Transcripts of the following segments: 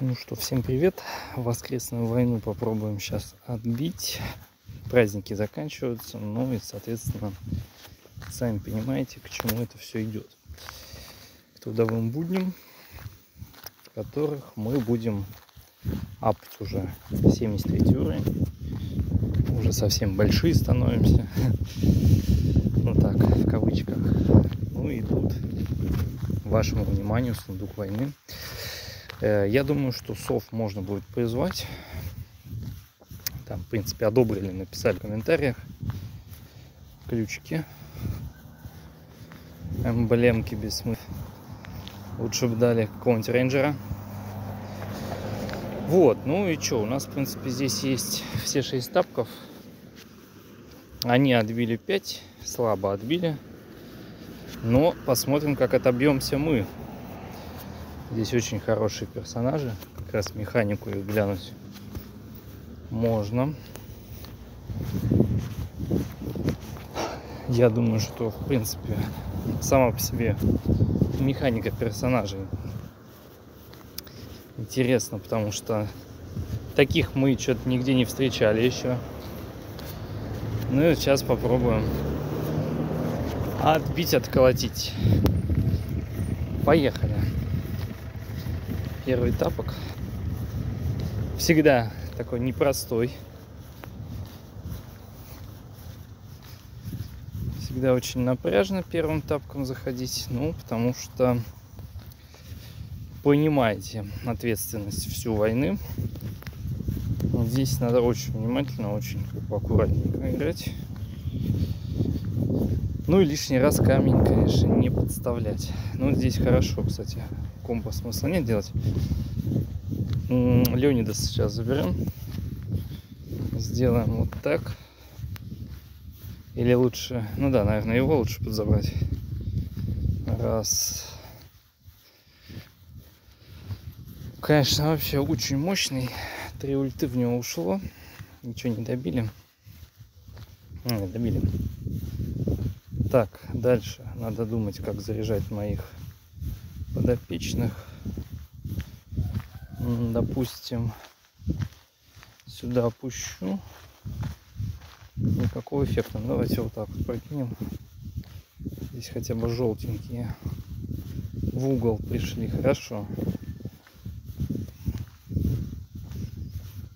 Ну что, всем привет. Воскресную войну попробуем сейчас отбить. Праздники заканчиваются, ну и, соответственно, сами понимаете, к чему это все идет. К трудовым будням, в которых мы будем апать уже 73 уровень. Уже совсем большие становимся. Ну так, в кавычках. Ну и тут вашему вниманию сундук войны. Э, я думаю, что сов можно будет призвать. Там, в принципе, одобрили, написали в комментариях. Ключики. Эмблемки без смысла. Лучше бы дали какого-нибудь рейнджера. Вот, ну и что, у нас, в принципе, здесь есть все шесть тапков. Они отбили 5, слабо отбили. Но посмотрим, как отобьемся мы. Здесь очень хорошие персонажи. Как раз механику их глянуть можно. Я думаю, что в принципе сама по себе механика персонажей интересна, потому что таких мы что-то нигде не встречали еще. Ну и сейчас попробуем отбить, отколотить. Поехали первый тапок. Всегда такой непростой. Всегда очень напряжно первым тапком заходить. Ну, потому что понимаете ответственность всю войны. Здесь надо очень внимательно, очень аккуратненько играть. Ну и лишний раз камень, конечно, не подставлять. Ну, здесь хорошо, кстати компа смысла нет делать. Леонида сейчас заберем. Сделаем вот так. Или лучше, ну да, наверное, его лучше подзабрать. Раз. Конечно, вообще очень мощный. Три ульты в него ушло. Ничего не добили. Не, добили. Так, дальше надо думать, как заряжать моих подопечных. Допустим, сюда опущу. Никакого эффекта. Ну, давайте вот так вот прокинем. Здесь хотя бы желтенькие в угол пришли. Хорошо.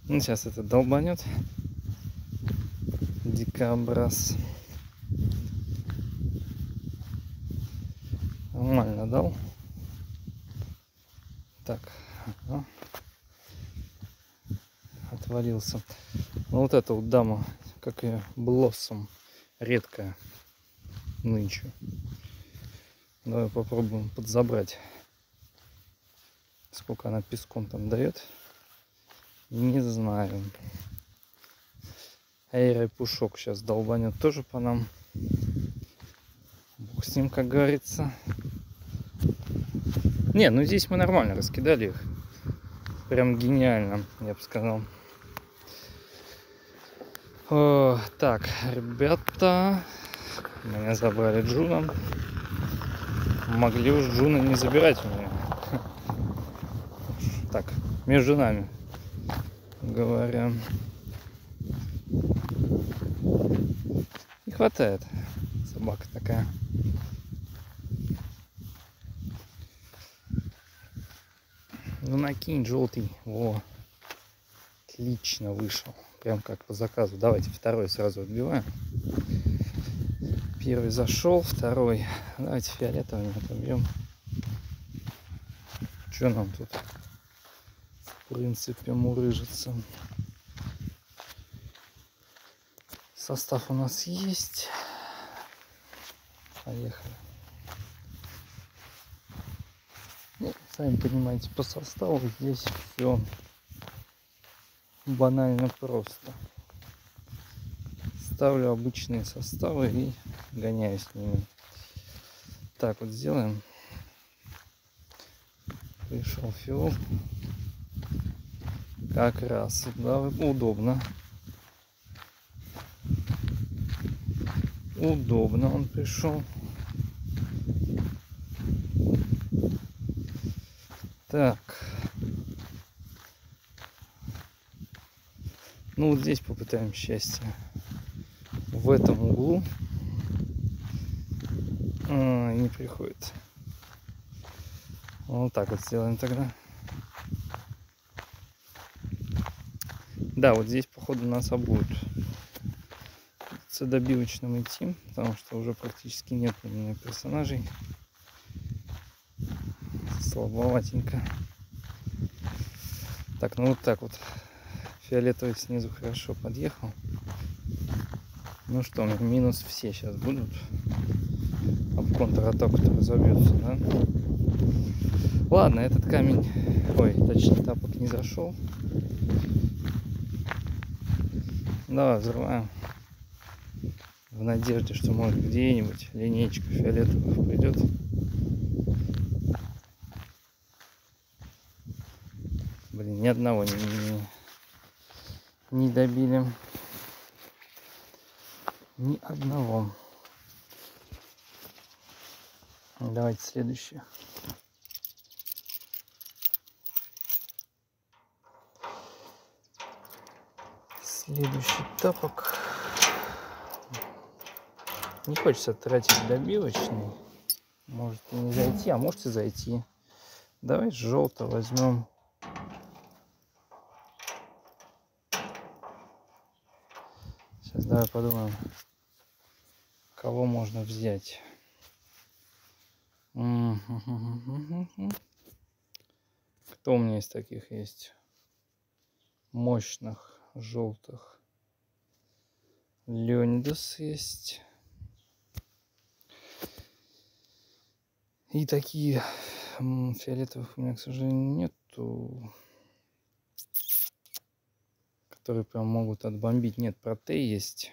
Ну, сейчас это долбанет. Дикобраз. Нормально дал. Так, ага. отвалился. Ну вот эта вот дама, как и Блоссом, редкая нынче. Давай попробуем подзабрать. Сколько она песком там дает. Не знаю. Эйра Пушок сейчас долбанет тоже по нам. Бог с ним, как говорится. Не, ну здесь мы нормально раскидали их. Прям гениально, я бы сказал. О, так, ребята, меня забрали Джуна. Могли уж Джуна не забирать у меня. Так, между нами говоря. Не хватает. Собака такая. Ну накинь желтый. Во. Отлично вышел. Прям как по заказу. Давайте второй сразу отбиваем. Первый зашел, второй. Давайте фиолетовый отобьем. Что нам тут? В принципе, мурыжится. Состав у нас есть. Поехали. Ну, сами понимаете, по составу здесь все банально просто. Ставлю обычные составы и гоняюсь с ними. Так вот сделаем. Пришел фиол. Как раз, да, удобно. Удобно он пришел. Так. Ну вот здесь попытаем счастье. В этом углу. А, не приходит. Вот так вот сделаем тогда. Да, вот здесь, походу, нас обуют. С добивочным идти, потому что уже практически нет у меня персонажей. Слабоватенько. Так, ну вот так вот. Фиолетовый снизу хорошо подъехал. Ну что, минус все сейчас будут. Об контратаку-то разобьется, да? Ладно, этот камень, ой, точнее тапок не зашел. Давай, взрываем. В надежде, что может где-нибудь линейка фиолетовых придет. Блин, ни одного не, не, добили. Ни одного. Давайте следующее. Следующий тапок. Не хочется тратить добивочный. Может и не зайти, а может и зайти. Давай желто возьмем. Сейчас давай подумаем, кого можно взять. Кто у меня из таких есть? Мощных желтых. Леонидас есть. И такие фиолетовых у меня, к сожалению, нету. Которые прям могут отбомбить. Нет, протей есть.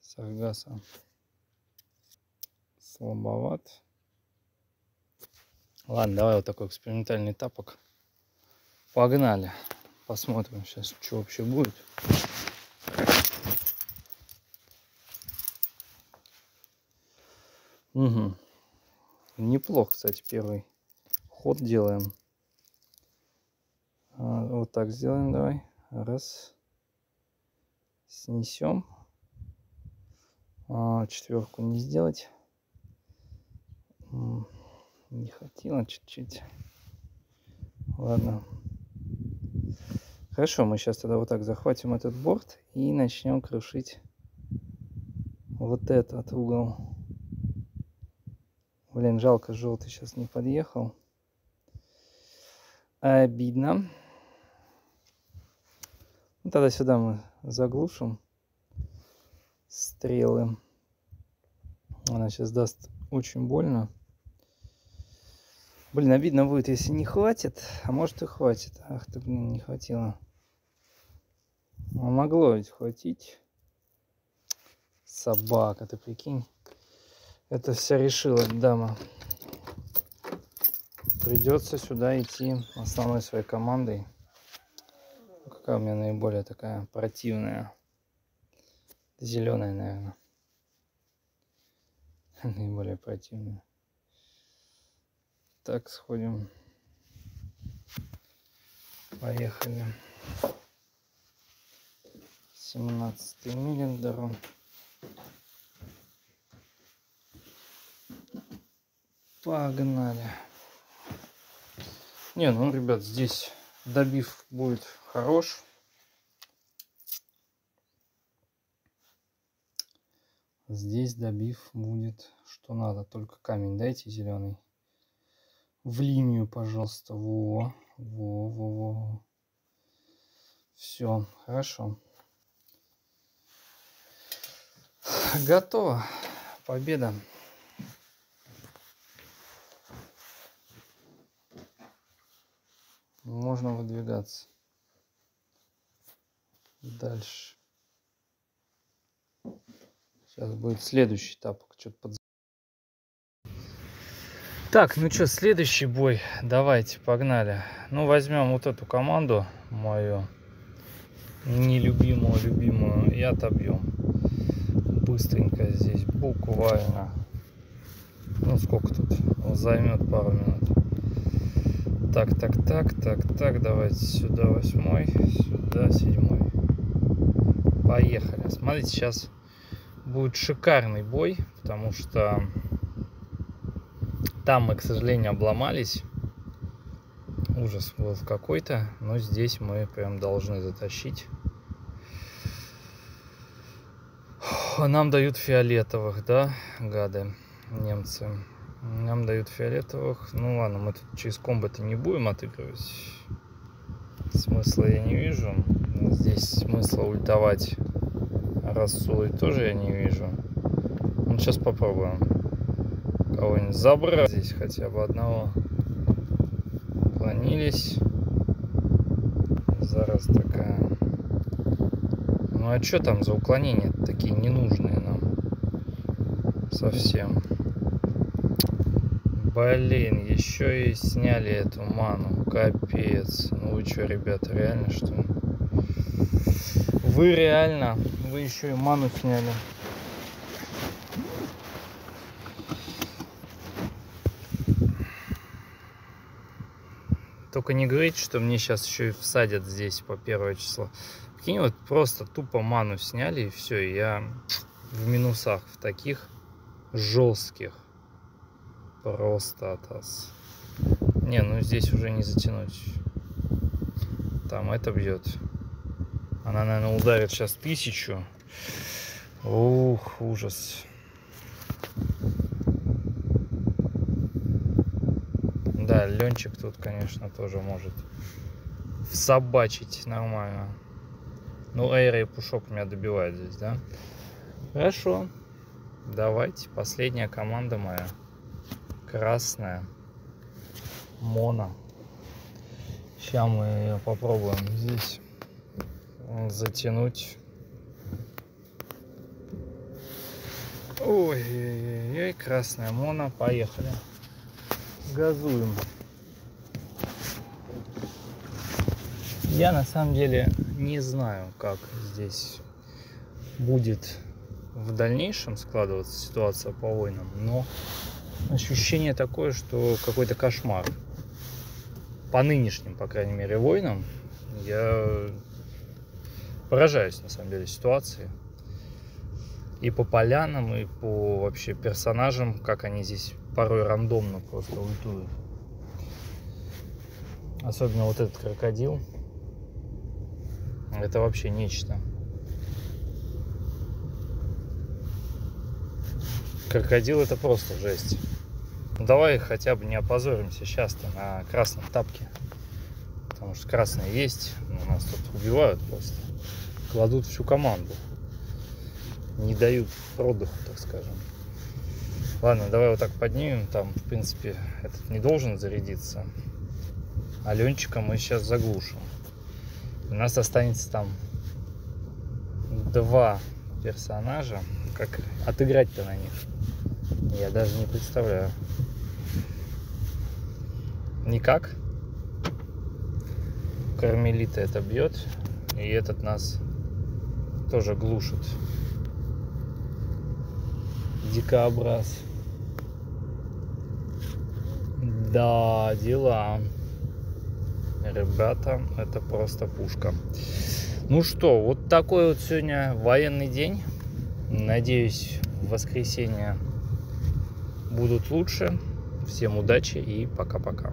Саргаса. Слабоват. Ладно, давай вот такой экспериментальный тапок. Погнали. Посмотрим сейчас, что вообще будет. Угу. Неплохо, кстати, первый ход делаем. А, вот так сделаем, давай. Раз. Снесем. А, четверку не сделать. Не хватило чуть-чуть. Ладно. Хорошо, мы сейчас тогда вот так захватим этот борт и начнем крушить вот этот угол. Блин, жалко, желтый сейчас не подъехал. Обидно. Ну, тогда сюда мы заглушим стрелы. Она сейчас даст очень больно. Блин, обидно будет, если не хватит. А может и хватит. Ах ты, блин, не хватило. А могло ведь хватить. Собака, ты прикинь. Это все решила дама. Придется сюда идти основной своей командой. Какая у меня наиболее такая противная? Зеленая, наверное. Наиболее противная. Так, сходим. Поехали. 17 миллендеру. Погнали. Не, ну, ребят, здесь добив будет хорош. Здесь добив будет что надо. Только камень дайте зеленый. В линию, пожалуйста. Во, во, во, во. Все, хорошо. Готово. Победа. Можно выдвигаться. Дальше. Сейчас будет следующий тапок. Что-то под... Так, ну что, следующий бой. Давайте, погнали. Ну, возьмем вот эту команду мою. Нелюбимую, любимую. И отобьем быстренько здесь, буквально. Ну, сколько тут? Займет пару минут. Так, так, так, так, так, давайте сюда восьмой, сюда седьмой. Поехали. Смотрите, сейчас будет шикарный бой, потому что там мы, к сожалению, обломались. Ужас был какой-то, но здесь мы прям должны затащить. Нам дают фиолетовых, да, гады, немцы. Нам дают фиолетовых. Ну ладно, мы тут через комбаты не будем отыгрывать. Смысла я не вижу. Здесь смысла ультовать рассулой тоже я не вижу. Ну, сейчас попробуем кого-нибудь забрать. Здесь хотя бы одного. Клонились. Зараз такая. Ну а что там за уклонения такие ненужные нам? Совсем. Блин, еще и сняли эту ману. Капец. Ну вы что, ребята, реально что ли? Вы реально, вы еще и ману сняли. Только не говорите, что мне сейчас еще и всадят здесь по первое число. Прикинь, вот просто тупо ману сняли и все, я в минусах, в таких жестких. Просто атас. Не, ну здесь уже не затянуть. Там это бьет. Она, наверное, ударит сейчас тысячу. Ух, ужас. Да, Ленчик тут, конечно, тоже может всобачить нормально. Ну, Эйра и Пушок меня добивают здесь, да? Хорошо. Давайте, последняя команда моя красная мона. Сейчас мы ее попробуем здесь затянуть. Ой-ой-ой, красная мона, поехали. Газуем. Я на самом деле не знаю, как здесь будет в дальнейшем складываться ситуация по войнам, но ощущение такое, что какой-то кошмар. По нынешним, по крайней мере, войнам я поражаюсь, на самом деле, ситуации. И по полянам, и по вообще персонажам, как они здесь порой рандомно просто ультуют. Особенно вот этот крокодил. Это вообще нечто. Крокодил это просто жесть. Давай хотя бы не опозоримся сейчас-то на красном тапке. Потому что красные есть, но нас тут убивают просто. Кладут всю команду. Не дают продыху, так скажем. Ладно, давай вот так поднимем. Там, в принципе, этот не должен зарядиться. Аленчика мы сейчас заглушим. У нас останется там два персонажа. Как отыграть-то на них? Я даже не представляю. Никак. Кармелита это бьет. И этот нас тоже глушит. Дикообраз. Да, дела. Ребята, это просто пушка. Ну что, вот такой вот сегодня военный день. Надеюсь, в воскресенье будут лучше. Всем удачи и пока-пока.